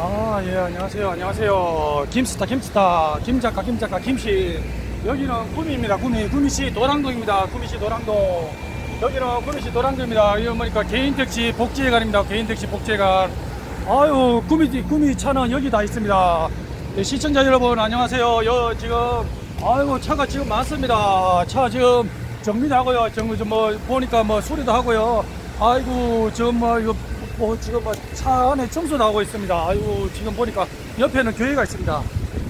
아, 예, 안녕하세요. 안녕하세요. 김스타, 김스타, 김작가, 김작가, 김씨. 여기는 구미입니다. 구미, 구미시 도랑동입니다. 구미시 도랑동. 여기는 구미시 도랑동입니다. 이거 보니까 개인 택시 복지회관입니다. 개인 택시 복지회관. 아유, 구미, 구미 차는 여기 다 있습니다. 네, 시청자 여러분, 안녕하세요. 여, 지금, 아이고, 차가 지금 많습니다. 차 지금 정리하고요. 정리 좀 뭐, 보니까 뭐, 수리도 하고요. 아이고, 지금 뭐, 이거, 뭐, 지금 뭐, 차 안에 청소도 하고 있습니다. 아이고, 지금 보니까 옆에는 교회가 있습니다.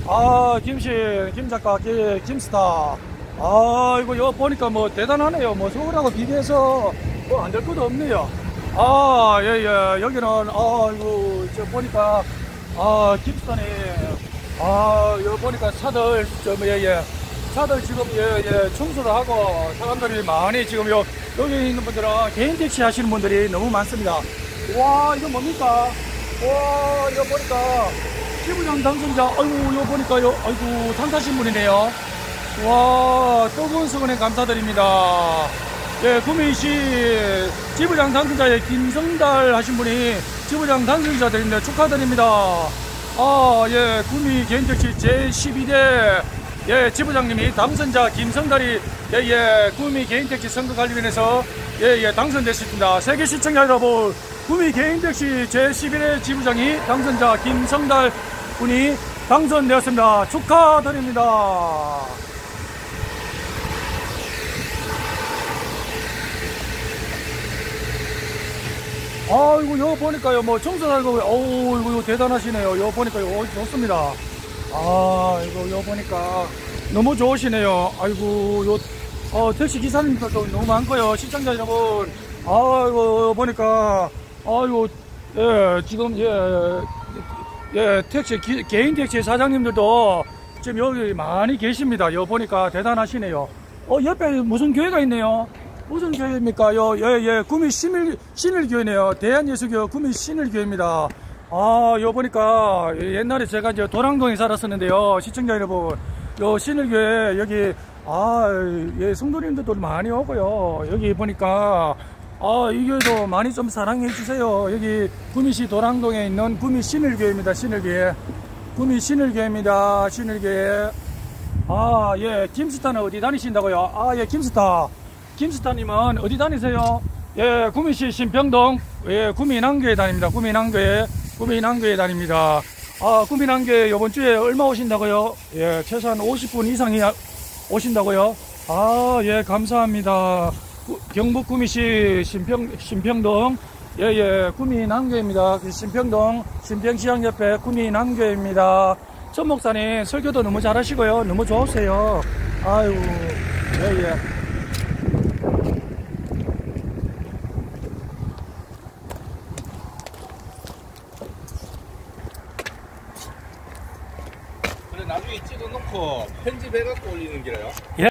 아, 김씨, 김작가, 김, 김스타. 아, 이거 여 보니까 뭐 대단하네요. 뭐 서울하고 비교해서 뭐 안 될 것도 없네요. 아, 예, 예. 여기는, 아, 이거, 저 보니까, 아, 김스타네. 아, 여기 보니까 차들, 저, 뭐, 예, 예. 차들 지금, 예, 예, 청소도 하고, 사람들이 많이 지금 요, 여기 있는 분들은 개인 택시 하시는 분들이 너무 많습니다. 와, 이거 뭡니까? 와, 이거 보니까, 지부장 당선자, 아이고, 이거 보니까, 요, 아이고, 당사신 분이네요. 와, 뜨거운 성원에 감사드립니다. 예, 구미시 지부장 당선자의 김성달 하신 분이 지부장 당선자 되는데 축하드립니다. 아, 예, 구미 개인택시 제12대 예, 지부장님이 당선자 김성달이 예, 예, 구미 개인택시 선거관리위원회에서 예, 예, 당선됐습니다. 세계 시청자 여러분, 구미 개인택시 제11대 지부장이 당선자 김성달 분이 당선되었습니다. 축하드립니다. 아이고 여 보니까요 뭐 청소하고 어우 이거 대단하시네요. 여 보니까 요 좋습니다. 아 이거 여 보니까 너무 좋으시네요. 아이고 요 어, 택시 기사님들도 너무 많고요. 시청자 여러분. 아이고 보니까 아이고 예 지금 예, 예 택시 기, 개인 택시 사장님들도 지금 여기 많이 계십니다 여 보니까 대단하시네요 어 옆에 무슨 교회가 있네요 무슨 교회입니까? 요, 예, 예, 구미 신일, 신일교회네요. 대한예수교 구미 신일교회입니다. 아, 요 보니까 옛날에 제가 이제 도랑동에 살았었는데요. 시청자 여러분, 요 신일교회 여기, 아, 예, 성도님들도 많이 오고요. 여기 보니까, 아, 이 교회도 많이 좀 사랑해 주세요. 여기 구미시 도랑동에 있는 구미 신일교회입니다. 신일교회. 구미 신일교회입니다. 신일교회. 아, 예, 김스타는 어디 다니신다고요? 아, 예, 김스타. 김스타님은 어디 다니세요? 예, 구미시 신평동, 예, 구민항교에 다닙니다. 구민항교에, 구민항교에 다닙니다. 아, 구민항교에 이번 주에 얼마 오신다고요? 예, 최소한 50분 이상이 오신다고요? 아, 예, 감사합니다. 구, 경북 구미시 신평, 신평동, 예, 예, 구민항교입니다. 그 신평동, 신평시장 옆에 구민항교입니다. 전 목사님 설교도 너무 잘하시고요. 너무 좋으세요. 아유, 예, 예. 그래 나중에 찍어놓고 편집해갖고 올리는 기라요. 예.